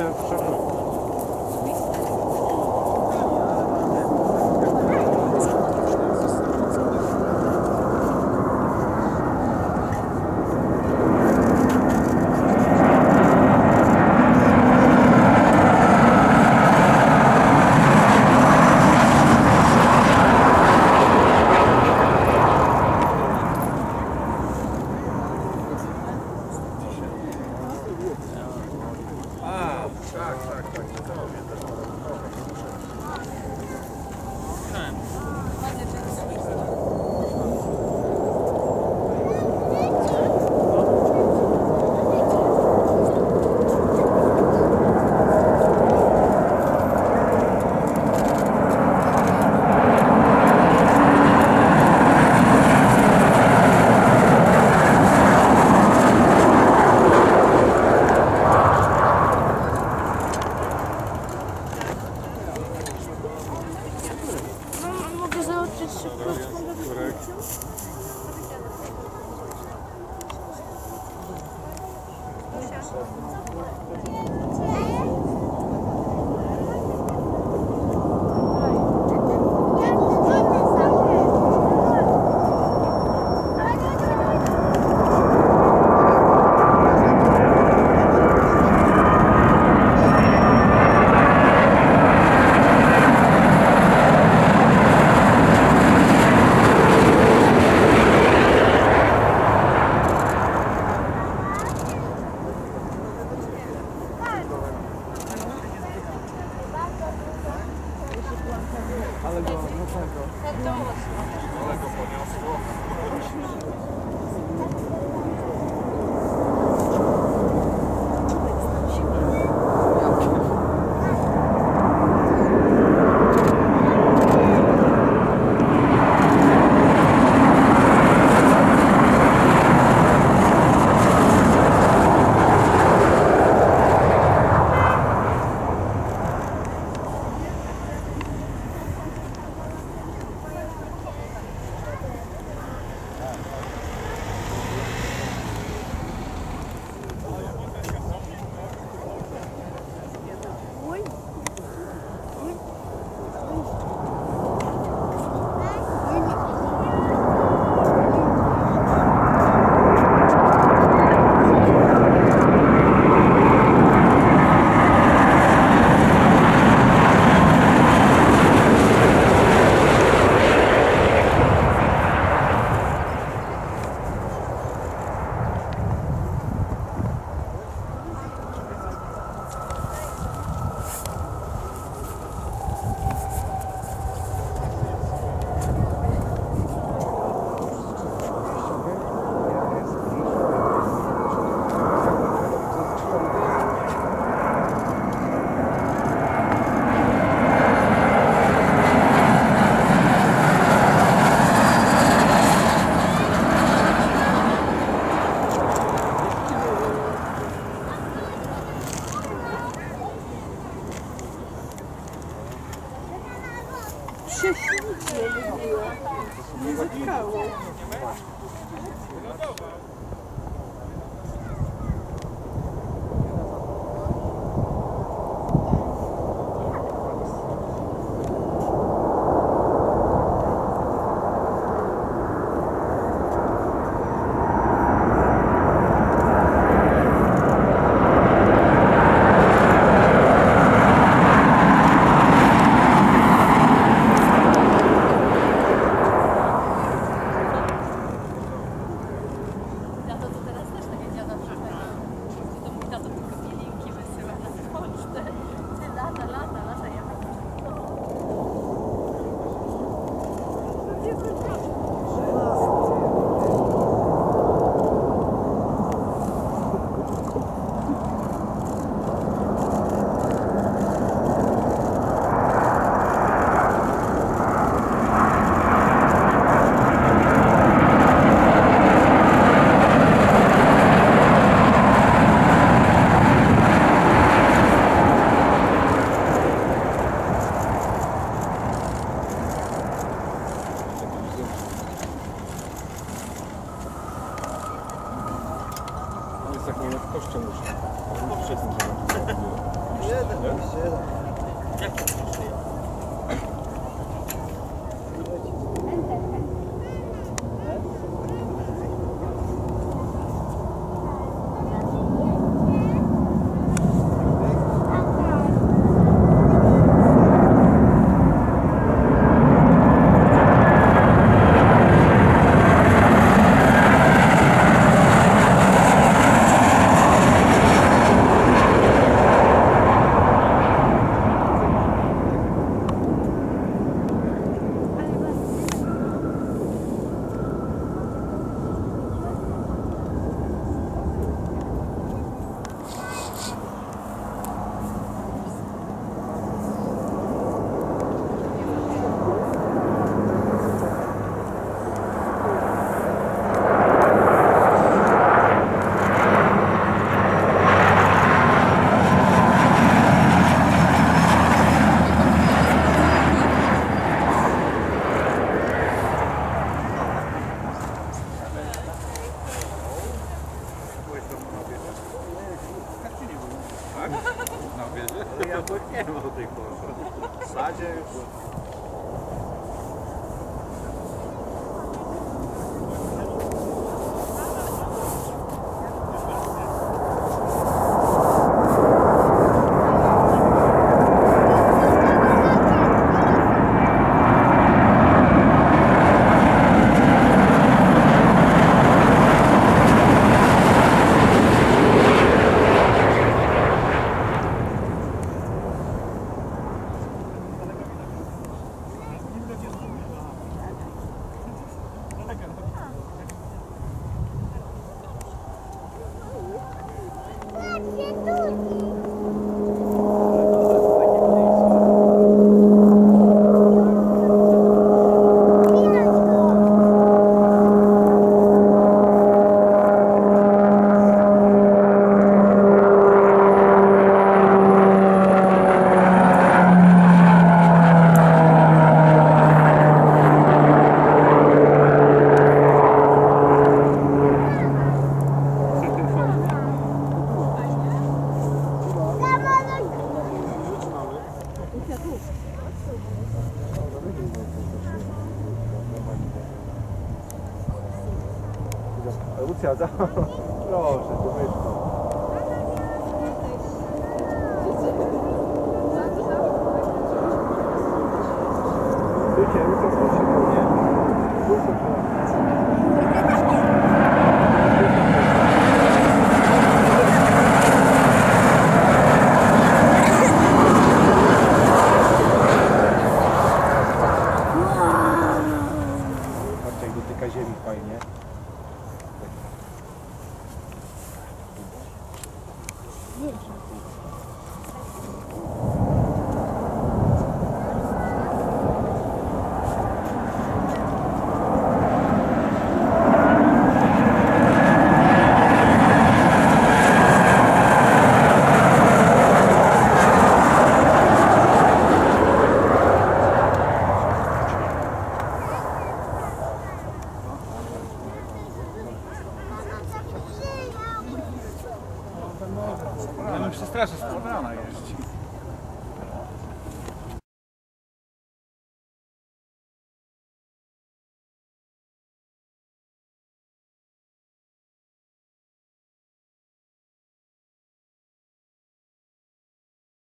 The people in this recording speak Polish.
ce, 안녕하 세. Ale go, no tak go. Ale go poniosło. Ja to, Cheers. No. Lucja, za... Proszę, tu myszko. To. Patrzcie, jak dotyka ziemi fajnie. Yes, I. Ja bym przestraszył, z rana jeździ.